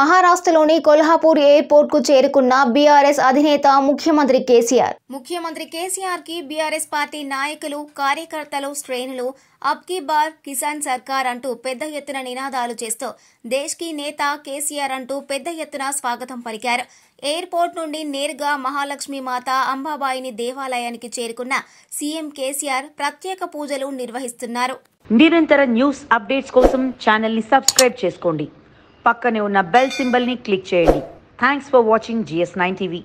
మహారాష్ట్రలోని కొల్హాపూర్ ఎయిర్పోర్ట్కు చేరుకున్న బీఆర్ఎస్ అధినేత ముఖ్యమంత్రి కేసీఆర్. ముఖ్యమంత్రి కేసీఆర్కి బీఆర్ఎస్ పార్టీ నాయకులు కార్యకర్తలు శ్రేణులు అబ్ కీ బార్ కిసాన్ సర్కార్ అంటూ పెద్ద ఎత్తున నినాదాలు చేస్తూ దేశ్కి నేత కేసీఆర్ అంటూ పెద్ద ఎత్తున స్వాగతం పలికారు. ఎయిర్పోర్ట్ నుండి నేరుగా మహాలక్ష్మి మాత అంబాబాయిని దేవాలయానికి చేరుకున్న సీఎం కేసీఆర్ ప్రత్యేక పూజలు నిర్వహిస్తున్నారు. నిరంతర న్యూస్ అప్డేట్స్ కోసం ఛానల్ని సబ్స్క్రైబ్ చేసుకోండి. పక్కనే ఉన్న బెల్ సింబల్ని క్లిక్ చేయండి. Thanks for watching G S nine TV